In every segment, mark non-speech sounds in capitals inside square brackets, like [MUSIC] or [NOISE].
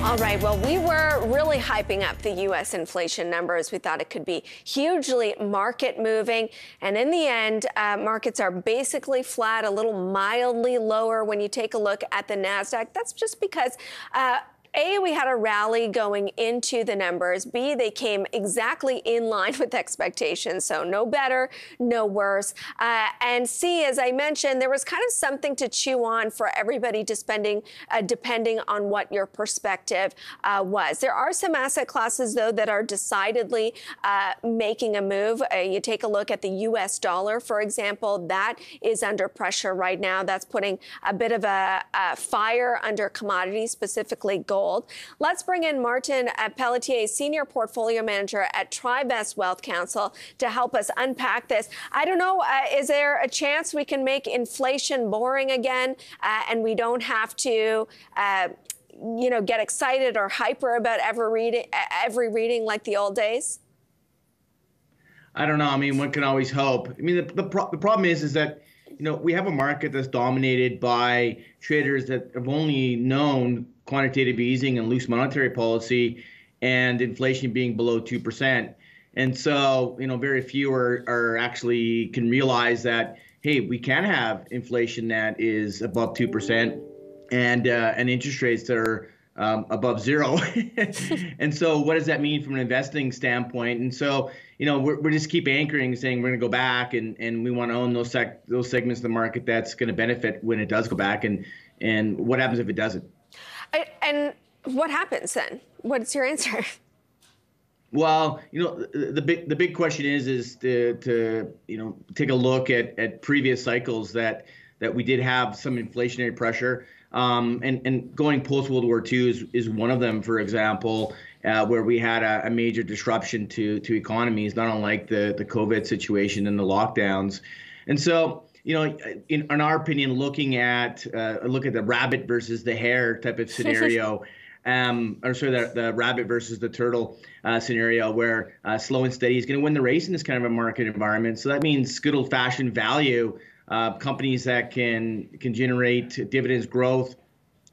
All right, well, we were really hyping up the U.S. inflation numbers. We thought it could be hugely market moving. And in the end, uh, markets are basically flat, a little mildly lower when you take a look at the NASDAQ. That's just because. Uh, a, we had a rally going into the numbers. B, they came exactly in line with expectations. So no better, no worse. Uh, and C, as I mentioned, there was kind of something to chew on for everybody to spending, uh, depending on what your perspective uh, was. There are some asset classes, though, that are decidedly uh, making a move. Uh, you take a look at the U.S. dollar, for example, that is under pressure right now. That's putting a bit of a, a fire under commodities, specifically gold Let's bring in Martin Pelletier, Senior Portfolio Manager at TriVest Wealth Counsel, to help us unpack this. I don't know, uh, is there a chance we can make inflation boring again uh, and we don't have to? Uh, you know, get excited or hyper about every reading, every reading like the old days? I don't know. I mean, one can always hope. I mean, the, the, pro- the problem is, is that you know we have a market that's dominated by traders that have only known quantitative easing and loose monetary policy and inflation being below 2%. And so, you know, very few are, are actually can realize that, hey, we can have inflation that is above 2% and, uh, and interest rates that are um, above zero. [LAUGHS] and so, what does that mean from an investing standpoint? And so, you know, we're, we're just keep anchoring, saying we're going to go back, and, and we want to own those sec- those segments of the market that's going to benefit when it does go back, and and what happens if it doesn't? And what happens then? What's your answer? [LAUGHS] Well, you know, the, the, big the big question is is to to you know take a look at at previous cycles that that we did have some inflationary pressure. Um, and and going post World War II is is one of them, for example, uh, where we had a, a, major disruption to to economies, not unlike the the COVID situation and the lockdowns. And so you know, in, in our opinion, looking at uh, look at the rabbit versus the hare type of [LAUGHS] scenario. Um, or sorry, the, the rabbit versus the turtle uh, scenario where uh, slow and steady is going to win the race in this kind of a market environment. So that means good old fashioned value uh, companies that can can generate dividends growth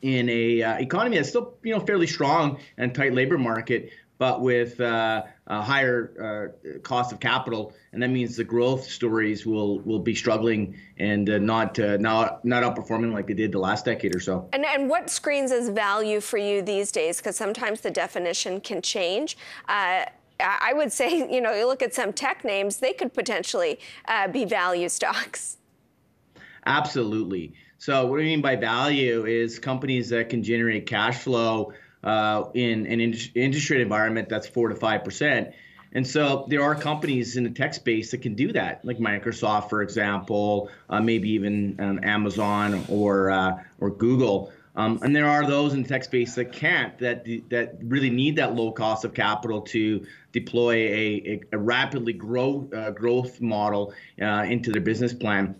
in a uh, economy that's still you know fairly strong and tight labor market, but with uh, a higher uh, cost of capital, and that means the growth stories will will be struggling and uh, not uh, not not outperforming like they did the last decade or so. And and what screens as value for you these days? Because sometimes the definition can change. I would say, you know, you look at some tech names; they could potentially uh, be value stocks. Absolutely. So, what I mean by value is companies that can generate cash flow uh, in an interest rate environment that's four to five percent. And so there are companies in the tech space that can do that, like Microsoft, for example, uh, maybe even um, Amazon or uh, or Google. Um, and there are those in the tech space that can't, that that really need that low cost of capital to deploy a, a, a rapidly grow uh, growth model uh, into their business plan.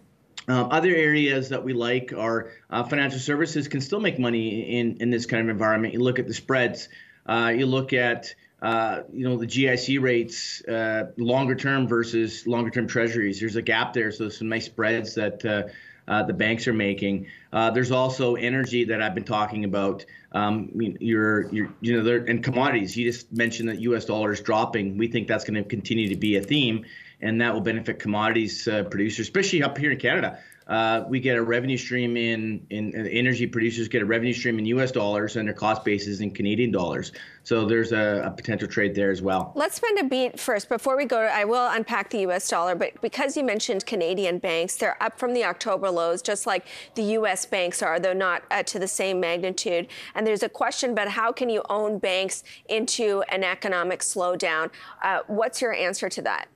Um, other areas that we like are uh, financial services can still make money in, in this kind of environment. You look at the spreads, uh, you look at uh, you know the GIC rates uh, longer term versus longer term treasuries. There's a gap there, so there's some nice spreads that uh, uh, the banks are making. there's also energy that I've been talking about. Um, you're, you're, you know, and commodities. You just mentioned that U.S. dollar is dropping. We think that's going to continue to be a theme and that will benefit commodities uh, producers, especially up here in Canada. Uh, we get a revenue stream in, in, in energy producers get a revenue stream in U.S. dollars and their cost bases in Canadian dollars. So there's a, a, potential trade there as well. Let's spend a beat first before we go. I will unpack the U.S. dollar, but because you mentioned Canadian banks, they're up from the October lows, just like the U.S. banks are, though not uh, to the same magnitude. And there's a question about how can you own banks into an economic slowdown? Uh, what's your answer to that?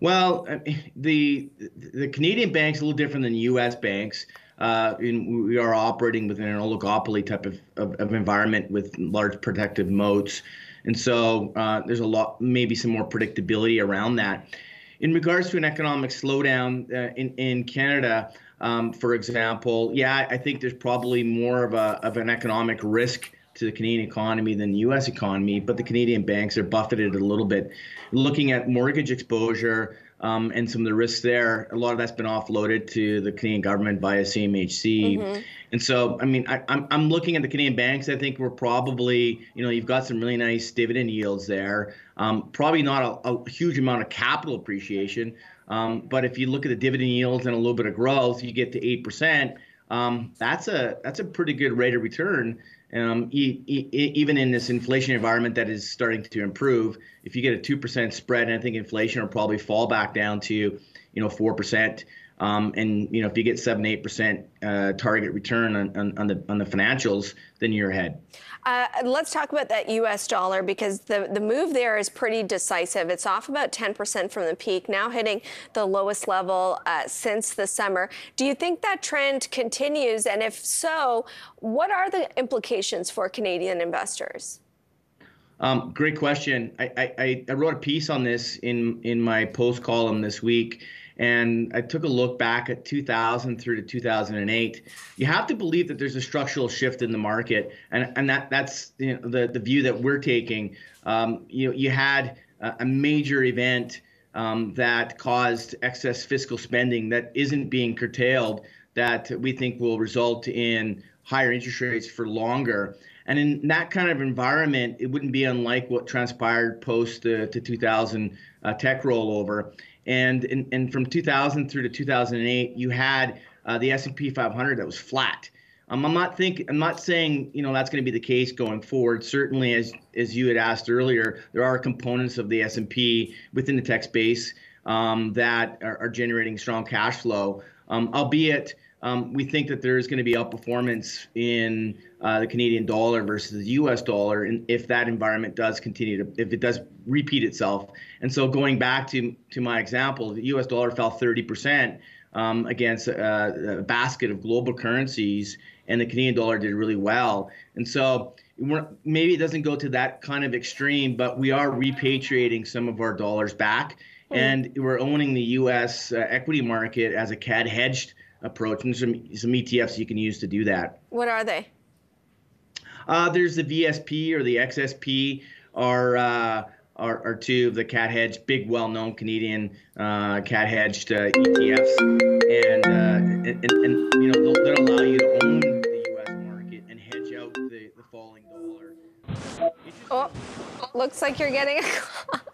Well, the the Canadian banks a little different than U.S. banks. Uh, we are operating within an oligopoly type of, of, of environment with large protective moats, and so uh, there's a lot, maybe some more predictability around that. In regards to an economic slowdown uh, in in Canada, um, for example, yeah, I think there's probably more of a of an economic risk to the Canadian economy than the U.S. economy, but the Canadian banks are buffeted a little bit. Looking at mortgage exposure, um, and some of the risks there. A lot of that's been offloaded to the Canadian government via CMHC. Mm-hmm. And so, I mean, I, am I'm, I'm looking at the Canadian banks. I think we're probably, you know, you've got some really nice dividend yields there. Um, probably not a, a, huge amount of capital appreciation. Um, but if you look at the dividend yields and a little bit of growth, you get to eight percent. Um, that's a that's a pretty good rate of return. Um, e- e- even in this inflation environment that is starting to improve, if you get a two percent spread, and I think inflation will probably fall back down to, you know, four percent. Um, and you know, if you get seven, eight percent uh, target return on, on, on, the on the financials, then you're ahead. Uh, let's talk about that U.S. dollar because the the move there is pretty decisive. It's off about 10% from the peak, now hitting the lowest level uh, since the summer. Do you think that trend continues? And if so, what are the implications for Canadian investors? Um, great question. I, I, I wrote a piece on this in in my post column this week and I took a look back at 2000 through to 2008. You have to believe that there's a structural shift in the market, and and that that's you know, the the view that we're taking. Um, you you had a major event um, that caused excess fiscal spending that isn't being curtailed that we think will result in higher interest rates for longer. And in that kind of environment, it wouldn't be unlike what transpired post the, the 2000 uh, tech rollover. And, in, and from 2000 through to 2008, you had uh, the S&P 500 that was flat. Um, I'm not think I'm not saying you know that's going to be the case going forward. Certainly, as as you had asked earlier, there are components of the S&P within the tech space um, that are, are, generating strong cash flow. Um, albeit, um, we think that there is going to be outperformance in uh, the Canadian dollar versus the U.S. dollar, and if that environment does continue to, if it does repeat itself. And so, going back to to my example, the U.S. dollar fell 30 percent um, against uh, a basket of global currencies, and the Canadian dollar did really well. And so, maybe it doesn't go to that kind of extreme, but we are repatriating some of our dollars back, mm. and we're owning the U.S. Uh, equity market as a CAD hedged approach. And some some ETFs you can use to do that. What are they? Uh, there's the VSP or the XSP are, uh, are, are two of the CAD hedged, big, well-known Canadian uh, CAD hedged uh, ETFs, and, uh, and, and, and you know they'll, they'll, allow you to own the U.S. market and hedge out the, the falling dollar. Oh, looks like you're getting a [LAUGHS]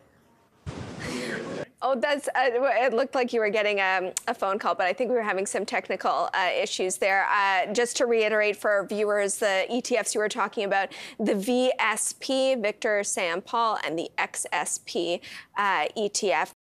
Oh, that's. Uh, it looked like you were getting a, um, a, phone call, but I think we were having some technical uh, issues there. Uh, just to reiterate for our viewers, the ETFs you were talking about, the VSP, Victor Sam Paul, and the XSP uh, ETF.